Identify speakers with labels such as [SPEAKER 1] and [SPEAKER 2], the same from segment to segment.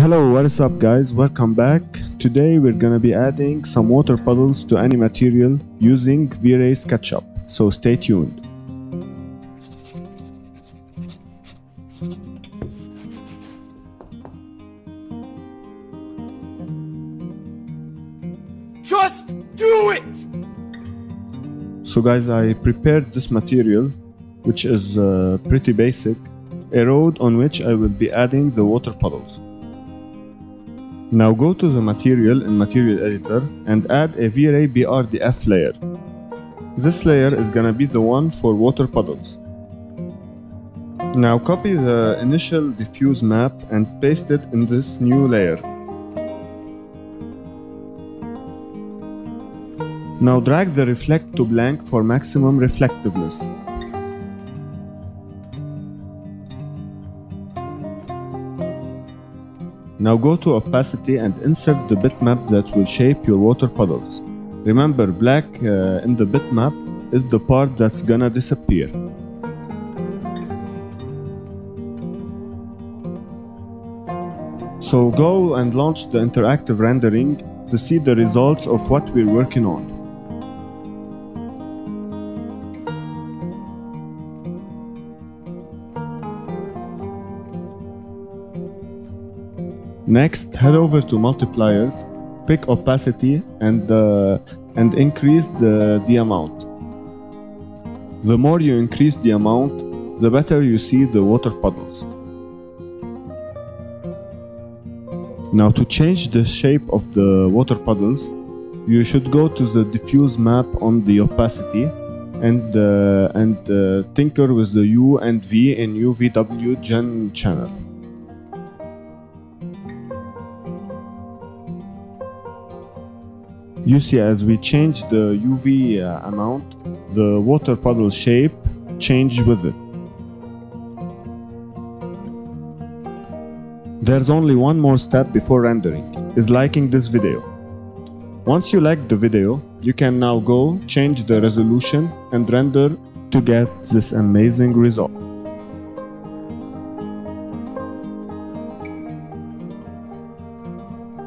[SPEAKER 1] Hello, what is up guys? Welcome back. Today we're gonna be adding some water puddles to any material using V-Ray SketchUp, so stay tuned.
[SPEAKER 2] Just do it!
[SPEAKER 1] So guys, I prepared this material, which is uh, pretty basic, a road on which I will be adding the water puddles. Now go to the material in material editor and add a V-Ray BRDF layer. This layer is gonna be the one for water puddles. Now copy the initial diffuse map and paste it in this new layer. Now drag the reflect to blank for maximum reflectiveness. Now go to opacity and insert the bitmap that will shape your water puddles. Remember black uh, in the bitmap is the part that's gonna disappear. So go and launch the interactive rendering to see the results of what we're working on. Next, head over to multipliers, pick opacity and, uh, and increase the, the amount. The more you increase the amount, the better you see the water puddles. Now to change the shape of the water puddles, you should go to the diffuse map on the opacity and, uh, and uh, tinker with the U and V in UVW gen channel. You see as we change the UV uh, amount, the water puddle shape changed with it. There's only one more step before rendering, is liking this video. Once you like the video, you can now go change the resolution and render to get this amazing result.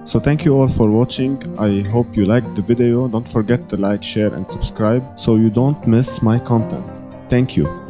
[SPEAKER 1] So thank you all for watching. I hope you liked the video. Don't forget to like, share and subscribe so you don't miss my content. Thank you.